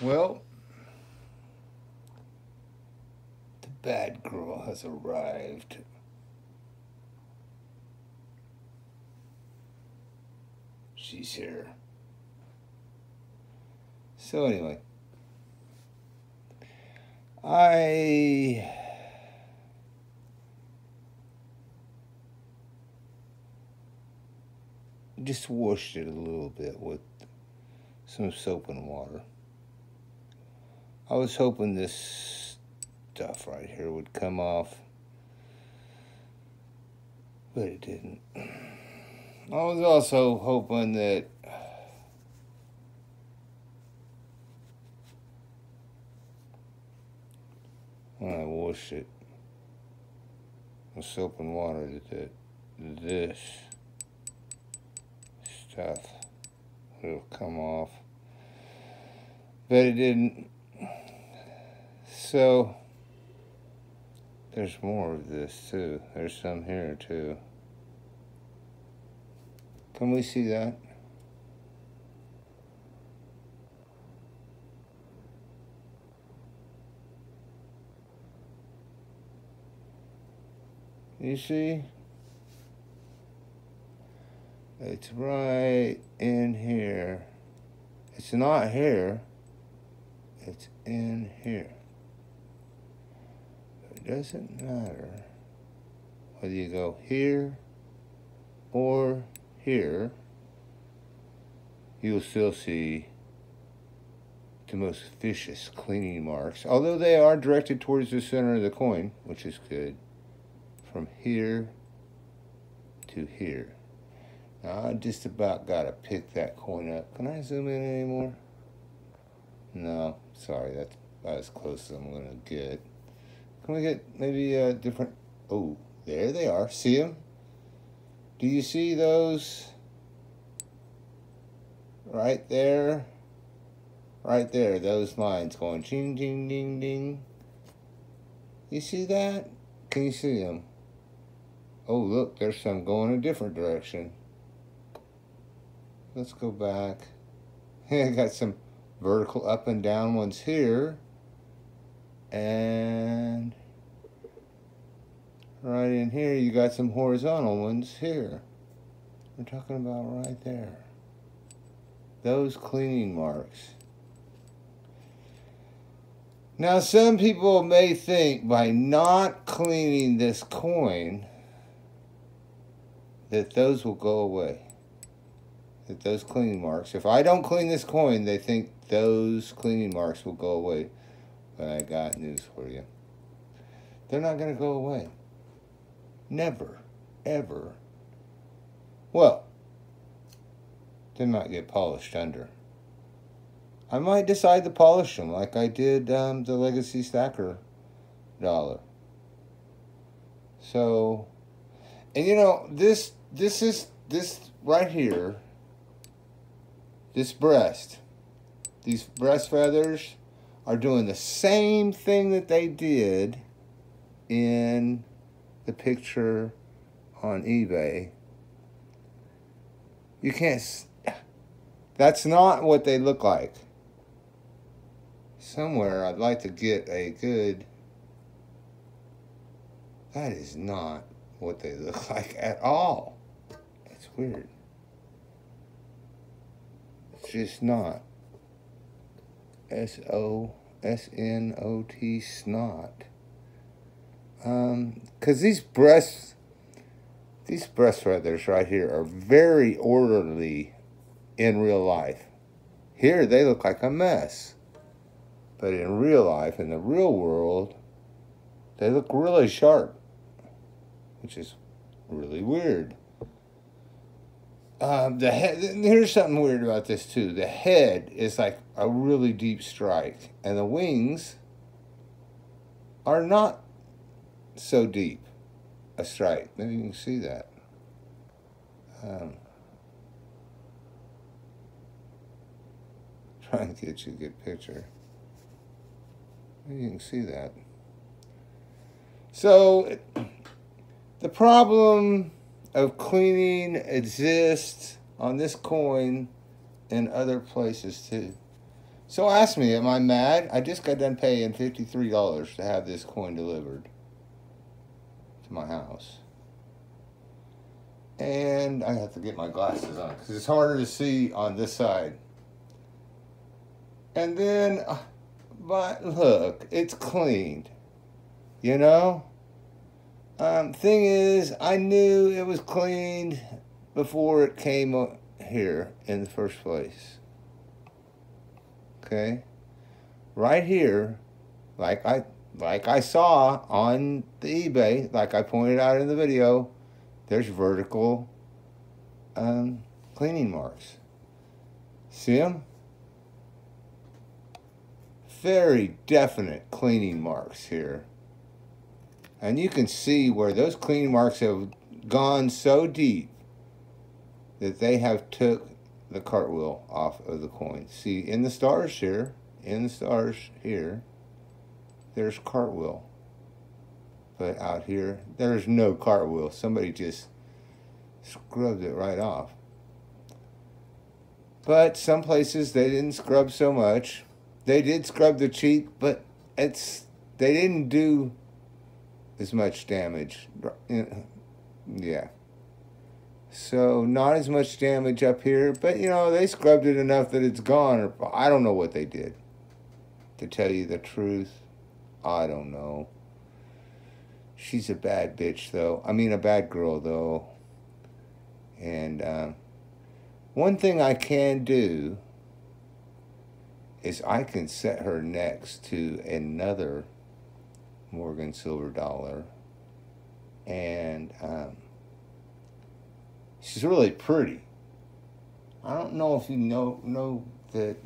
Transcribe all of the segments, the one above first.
Well, the bad girl has arrived. She's here. So, anyway, I. Just washed it a little bit with some soap and water. I was hoping this stuff right here would come off, but it didn't. I was also hoping that when I wash it with soap and water that this stuff will come off. But it didn't. So there's more of this too. There's some here too. Can we see that? You see? It's right in here. It's not here. It's in here. Doesn't matter whether you go here or here. You'll still see the most vicious cleaning marks, although they are directed towards the center of the coin, which is good, from here to here. Now, I just about got to pick that coin up. Can I zoom in anymore? No, sorry, that's about as close as I'm going to get. Can we get maybe a different... Oh, there they are. See them? Do you see those? Right there. Right there, those lines going ding, ding, ding, ding. You see that? Can you see them? Oh, look, there's some going a different direction. Let's go back. I got some vertical up and down ones here. And right in here, you got some horizontal ones here. We're talking about right there. Those cleaning marks. Now, some people may think by not cleaning this coin that those will go away. That those cleaning marks, if I don't clean this coin, they think those cleaning marks will go away. But I got news for you. They're not going to go away. Never, ever. Well, they might get polished under. I might decide to polish them like I did um, the Legacy Stacker dollar. So, and you know, this, this is, this right here, this breast, these breast feathers are doing the same thing that they did in the picture on eBay. You can't, that's not what they look like. Somewhere I'd like to get a good, that is not what they look like at all. It's weird. It's just not. S O S N O T snot. Um, cause these breasts, these breast feathers right here are very orderly in real life. Here they look like a mess. But in real life, in the real world, they look really sharp, which is really weird. Um, the head. Here's something weird about this too. The head is like a really deep strike, and the wings are not so deep a strike. Maybe you can see that. Um, trying to get you a good picture. Maybe you can see that. So, the problem of cleaning exists on this coin and other places too. So ask me, am I mad? I just got done paying $53 to have this coin delivered to my house. And I have to get my glasses on because it's harder to see on this side. And then, uh, but look, it's cleaned. You know? Um, thing is, I knew it was cleaned before it came here in the first place. Okay? Right here, like I like I saw on the eBay, like I pointed out in the video, there's vertical um, cleaning marks. See them? Very definite cleaning marks here. And you can see where those cleaning marks have gone so deep that they have took the cartwheel off of the coin. See, in the stars here, in the stars here, there's cartwheel. But out here, there's no cartwheel. Somebody just scrubbed it right off. But some places they didn't scrub so much. They did scrub the cheek, but it's they didn't do as much damage. Yeah. So not as much damage up here, but you know, they scrubbed it enough that it's gone. Or I don't know what they did. To tell you the truth, I don't know. She's a bad bitch, though. I mean, a bad girl, though. And uh, one thing I can do is I can set her next to another Morgan silver dollar. And um, she's really pretty. I don't know if you know know that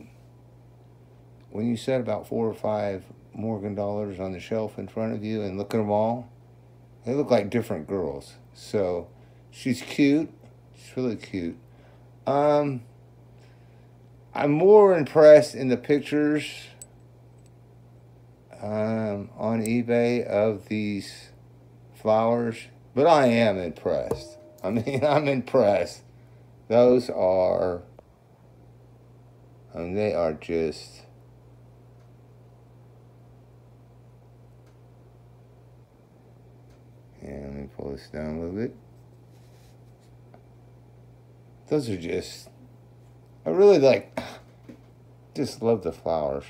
when you set about four or five Morgan dollars on the shelf in front of you and look at them all, they look like different girls. So she's cute. She's really cute. Um, I'm more impressed in the pictures um, on eBay of these flowers, but I am impressed. I mean, I'm impressed. Those are, I mean, they are just. Yeah, let me pull this down a little bit. Those are just, I really like, just love the flowers.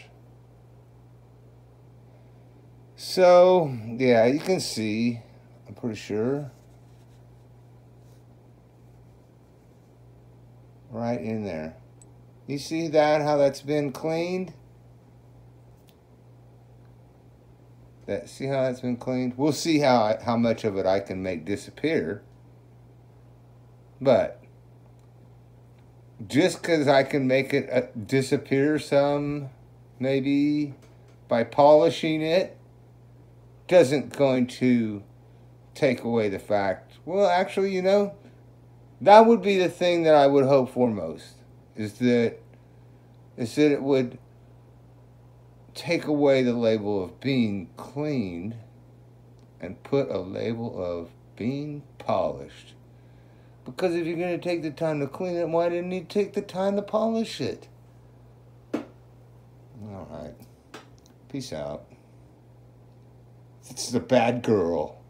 So, yeah, you can see, I'm pretty sure. Right in there. You see that, how that's been cleaned? That, see how that's been cleaned? We'll see how, I, how much of it I can make disappear. But, just because I can make it uh, disappear some, maybe by polishing it, doesn't going to take away the fact. Well, actually, you know, that would be the thing that I would hope for most. Is that is that it would take away the label of being cleaned and put a label of being polished. Because if you're going to take the time to clean it, why didn't you take the time to polish it? All right. Peace out. It's the bad girl.